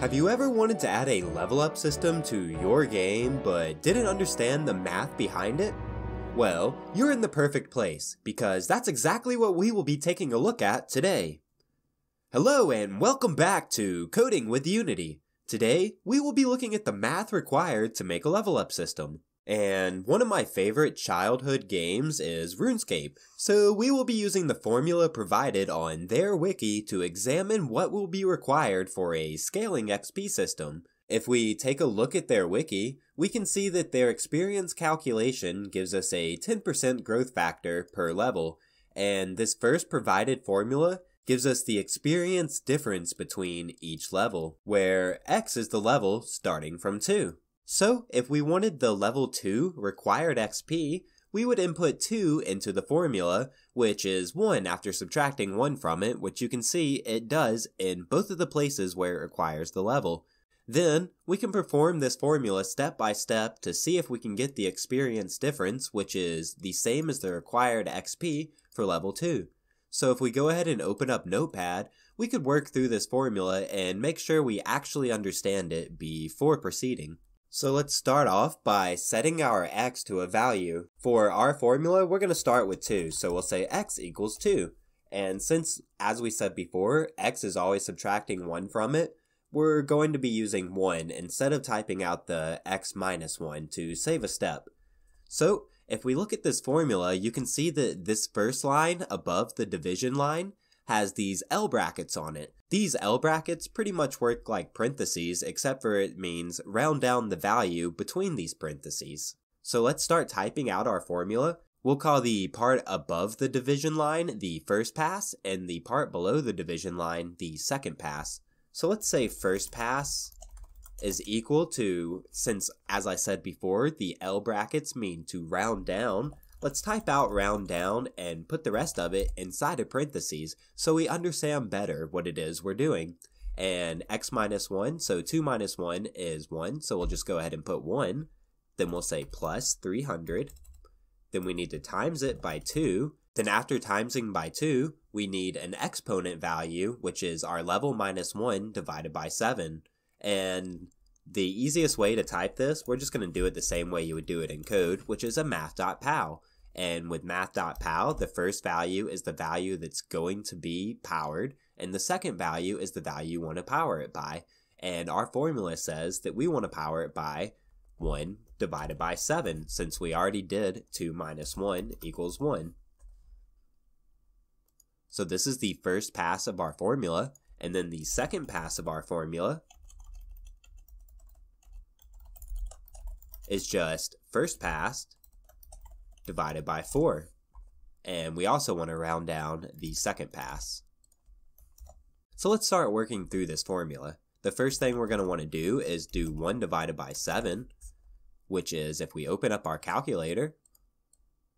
Have you ever wanted to add a level up system to your game but didn't understand the math behind it? Well, you're in the perfect place because that's exactly what we will be taking a look at today. Hello and welcome back to Coding with Unity. Today, we will be looking at the math required to make a level up system. And one of my favorite childhood games is RuneScape, so we will be using the formula provided on their wiki to examine what will be required for a scaling XP system. If we take a look at their wiki, we can see that their experience calculation gives us a 10% growth factor per level, and this first provided formula gives us the experience difference between each level, where X is the level starting from 2. So if we wanted the level 2 required XP, we would input 2 into the formula, which is 1 after subtracting 1 from it, which you can see it does in both of the places where it requires the level. Then, we can perform this formula step by step to see if we can get the experience difference, which is the same as the required XP for level 2. So if we go ahead and open up Notepad, we could work through this formula and make sure we actually understand it before proceeding. So let's start off by setting our x to a value. For our formula, we're going to start with 2, so we'll say x equals 2. And since, as we said before, x is always subtracting 1 from it, we're going to be using 1 instead of typing out the x minus 1 to save a step. So, if we look at this formula, you can see that this first line above the division line has these L brackets on it. These L brackets pretty much work like parentheses, except for it means round down the value between these parentheses. So let's start typing out our formula. We'll call the part above the division line the first pass, and the part below the division line the second pass. So let's say first pass is equal to, since as I said before, the L brackets mean to round down, Let's type out round down and put the rest of it inside of parentheses so we understand better what it is we're doing. And x minus 1, so 2 minus 1 is 1, so we'll just go ahead and put 1. Then we'll say plus 300. Then we need to times it by 2. Then after timesing by 2, we need an exponent value, which is our level minus 1 divided by 7. And the easiest way to type this, we're just going to do it the same way you would do it in code, which is a math.pow. And with math.pow, the first value is the value that's going to be powered, and the second value is the value you want to power it by. And our formula says that we want to power it by 1 divided by 7, since we already did 2 minus 1 equals 1. So this is the first pass of our formula, and then the second pass of our formula is just first pass divided by 4. And we also want to round down the second pass. So let's start working through this formula. The first thing we're going to want to do is do 1 divided by 7, which is if we open up our calculator,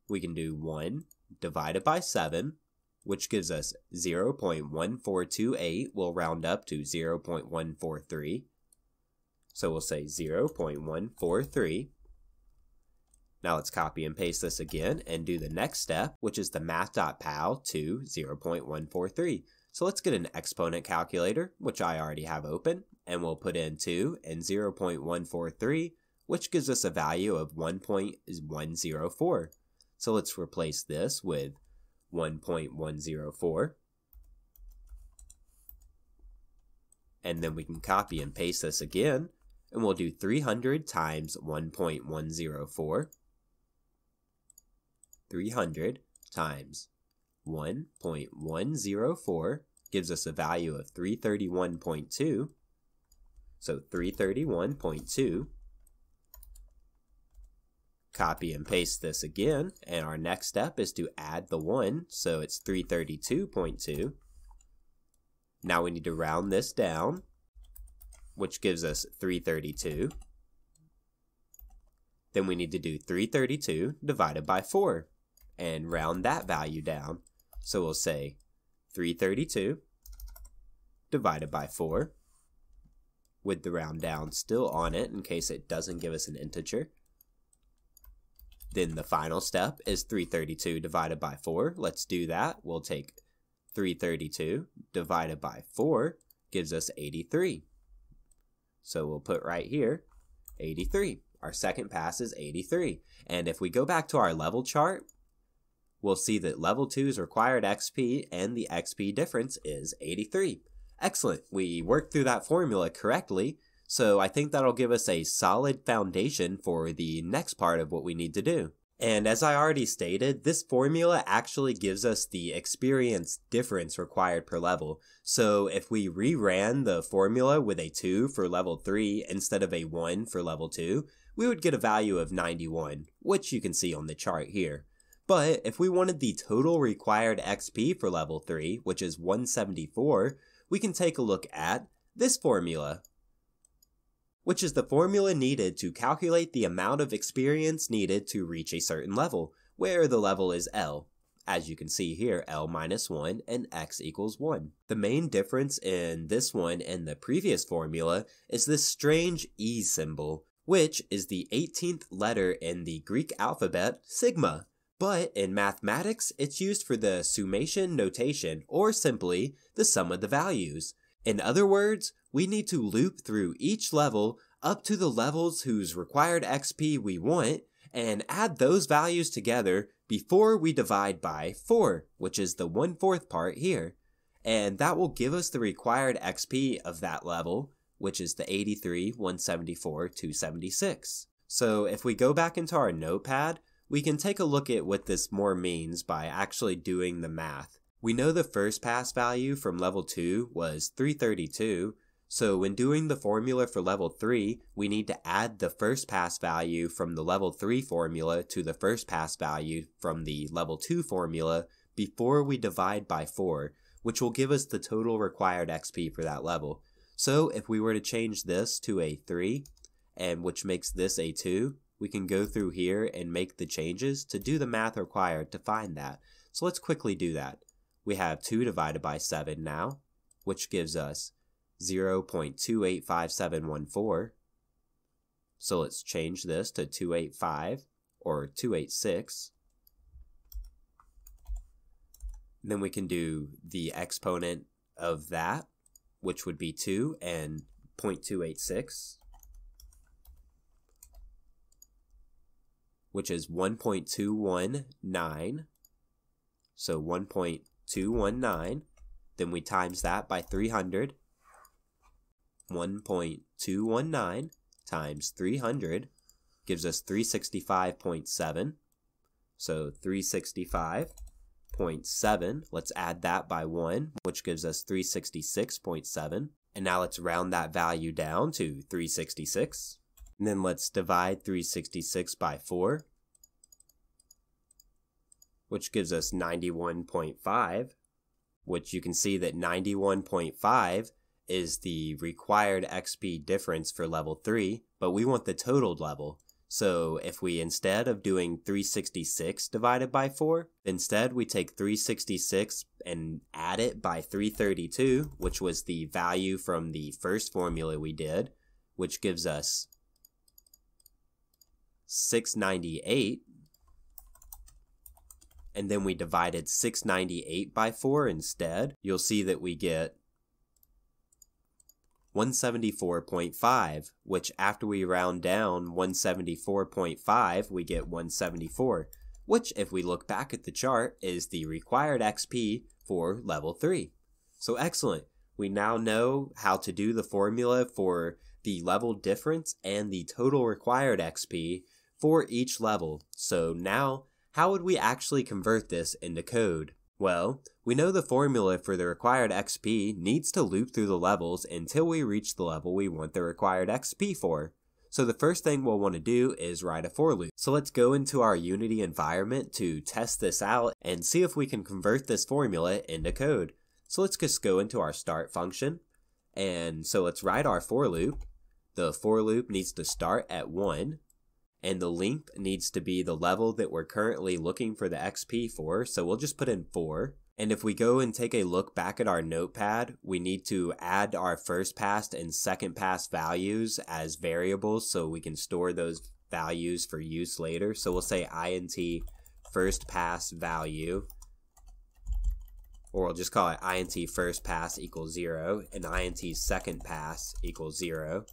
we can do 1 divided by 7, which gives us 0.1428. We'll round up to 0.143. So we'll say 0.143. Now let's copy and paste this again and do the next step, which is the math.pow to 0.143. So let's get an exponent calculator, which I already have open, and we'll put in 2 and 0.143, which gives us a value of 1.104. So let's replace this with 1.104. And then we can copy and paste this again, and we'll do 300 times 1.104 300 times 1.104 gives us a value of 331.2. So 331.2. Copy and paste this again, and our next step is to add the 1, so it's 332.2. Now we need to round this down, which gives us 332. Then we need to do 332 divided by 4 and round that value down. So we'll say 332 divided by 4 with the round down still on it in case it doesn't give us an integer. Then the final step is 332 divided by 4. Let's do that. We'll take 332 divided by 4 gives us 83. So we'll put right here 83. Our second pass is 83. And if we go back to our level chart, we'll see that level 2's required XP and the XP difference is 83. Excellent. We worked through that formula correctly, so I think that'll give us a solid foundation for the next part of what we need to do. And as I already stated, this formula actually gives us the experience difference required per level. So if we reran the formula with a 2 for level 3 instead of a 1 for level 2, we would get a value of 91, which you can see on the chart here. But if we wanted the total required XP for level 3, which is 174, we can take a look at this formula, which is the formula needed to calculate the amount of experience needed to reach a certain level, where the level is L. As you can see here, L minus 1 and X equals 1. The main difference in this one and the previous formula is this strange E symbol, which is the 18th letter in the Greek alphabet, sigma. But in mathematics, it's used for the summation notation, or simply the sum of the values. In other words, we need to loop through each level up to the levels whose required XP we want and add those values together before we divide by 4, which is the 1 4th part here. And that will give us the required XP of that level, which is the 83, 174, 276. So if we go back into our notepad, we can take a look at what this more means by actually doing the math. We know the first pass value from level 2 was 332, so when doing the formula for level 3, we need to add the first pass value from the level 3 formula to the first pass value from the level 2 formula before we divide by 4, which will give us the total required XP for that level. So if we were to change this to a 3, and which makes this a 2, we can go through here and make the changes to do the math required to find that. So let's quickly do that we have 2 divided by 7 now, which gives us 0.285714. So let's change this to 285 or 286. Then we can do the exponent of that, which would be 2 and 0.286, which is 1.219. So 1. 219. Then we times that by 300. 1.219 times 300 gives us 365.7. So 365.7. Let's add that by 1, which gives us 366.7. And now let's round that value down to 366. And then let's divide 366 by 4 which gives us 91.5, which you can see that 91.5 is the required XP difference for level 3, but we want the totaled level. So if we, instead of doing 366 divided by 4, instead we take 366 and add it by 332, which was the value from the first formula we did, which gives us 698 and then we divided 698 by 4 instead, you'll see that we get 174.5, which after we round down 174.5, we get 174, which if we look back at the chart is the required XP for level 3. So excellent. We now know how to do the formula for the level difference and the total required XP for each level. So now how would we actually convert this into code? Well, we know the formula for the required XP needs to loop through the levels until we reach the level we want the required XP for. So the first thing we'll want to do is write a for loop. So let's go into our Unity environment to test this out and see if we can convert this formula into code. So let's just go into our start function. And so let's write our for loop. The for loop needs to start at 1 and the length needs to be the level that we're currently looking for the XP for, so we'll just put in 4. And if we go and take a look back at our notepad, we need to add our first pass and second pass values as variables so we can store those values for use later. So we'll say int first pass value, or we'll just call it int first pass equals 0 and int second pass equals 0.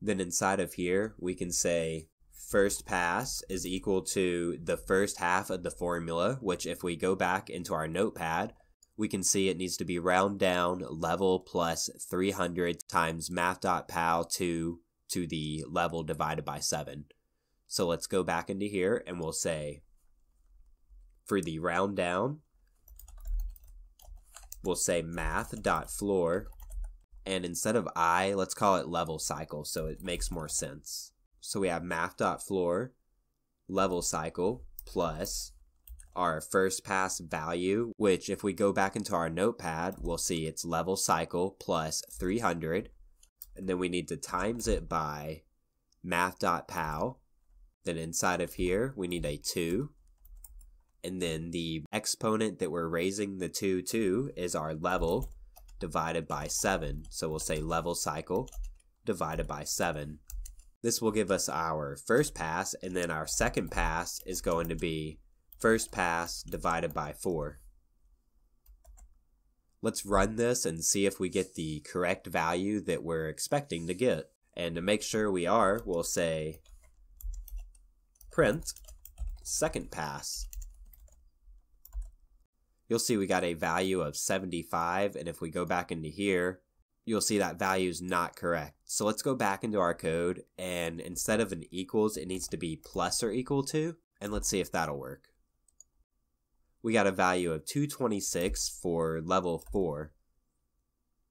Then inside of here, we can say first pass is equal to the first half of the formula, which if we go back into our notepad, we can see it needs to be round down level plus 300 times math.pow2 to the level divided by 7. So let's go back into here and we'll say for the round down, we'll say math.floor and instead of i, let's call it level cycle so it makes more sense. So we have math.floor level cycle plus our first pass value, which if we go back into our notepad, we'll see it's level cycle plus 300. And then we need to times it by math.pow. Then inside of here, we need a 2. And then the exponent that we're raising the 2 to is our level divided by 7. So we'll say level cycle divided by 7. This will give us our first pass, and then our second pass is going to be first pass divided by 4. Let's run this and see if we get the correct value that we're expecting to get. And to make sure we are, we'll say print second pass. You'll see we got a value of 75, and if we go back into here, you'll see that value is not correct. So let's go back into our code, and instead of an equals, it needs to be plus or equal to, and let's see if that'll work we got a value of 226 for level 4.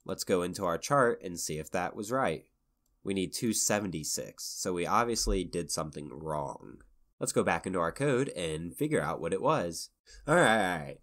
Let's go into our chart and see if that was right. We need 276, so we obviously did something wrong. Let's go back into our code and figure out what it was. Alright.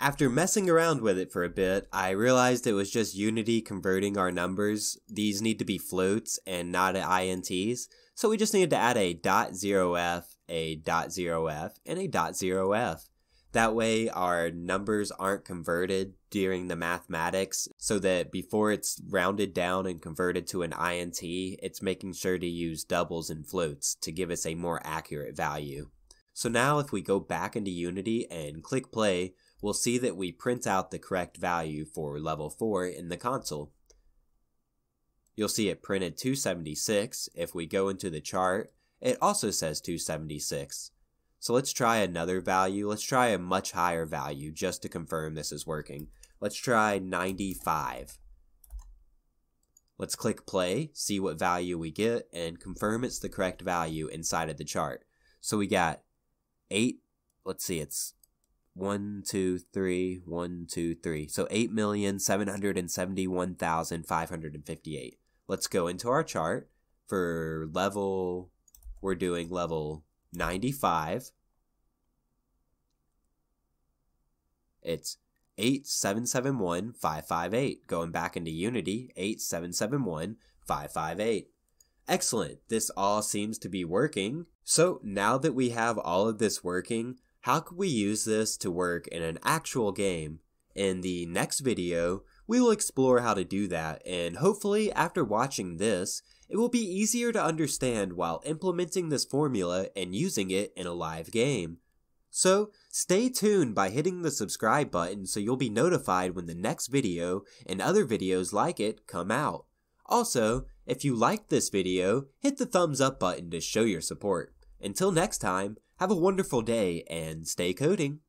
After messing around with it for a bit, I realized it was just Unity converting our numbers. These need to be floats and not INTs, so we just needed to add a .0f, a .0f, and a .0f. That way, our numbers aren't converted during the mathematics, so that before it's rounded down and converted to an INT, it's making sure to use doubles and floats to give us a more accurate value. So now if we go back into Unity and click play, we'll see that we print out the correct value for level 4 in the console. You'll see it printed 276. If we go into the chart, it also says 276. So let's try another value. Let's try a much higher value just to confirm this is working. Let's try 95. Let's click play, see what value we get, and confirm it's the correct value inside of the chart. So we got 8, let's see, it's 1, 2, 3, 1, 2, 3. So 8,771,558. Let's go into our chart. For level, we're doing level 95. It's 8771558. Going back into Unity, 8771558. Excellent. This all seems to be working. So now that we have all of this working, how could we use this to work in an actual game? In the next video, we will explore how to do that, and hopefully after watching this, it will be easier to understand while implementing this formula and using it in a live game. So, stay tuned by hitting the subscribe button so you'll be notified when the next video and other videos like it come out. Also, if you liked this video, hit the thumbs up button to show your support. Until next time, have a wonderful day and stay coding.